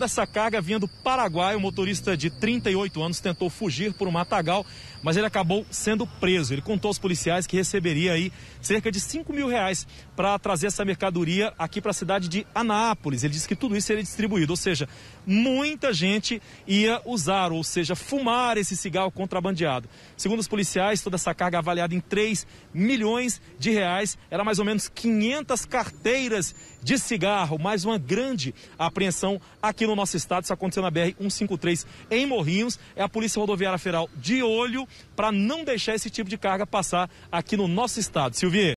Essa carga vinha do Paraguai, o motorista de 38 anos tentou fugir por um matagal, mas ele acabou sendo preso. Ele contou aos policiais que receberia aí cerca de 5 mil reais para trazer essa mercadoria aqui para a cidade de Anápolis. Ele disse que tudo isso seria distribuído, ou seja, muita gente ia usar, ou seja, fumar esse cigarro contrabandeado. Segundo os policiais, toda essa carga avaliada em 3 milhões de reais, era mais ou menos 500 carteiras de cigarro, mais uma grande apreensão aqui no nosso estado. Isso aconteceu na BR-153 em Morrinhos. É a Polícia Rodoviária Federal de olho para não deixar esse tipo de carga passar aqui no nosso estado. Silvia.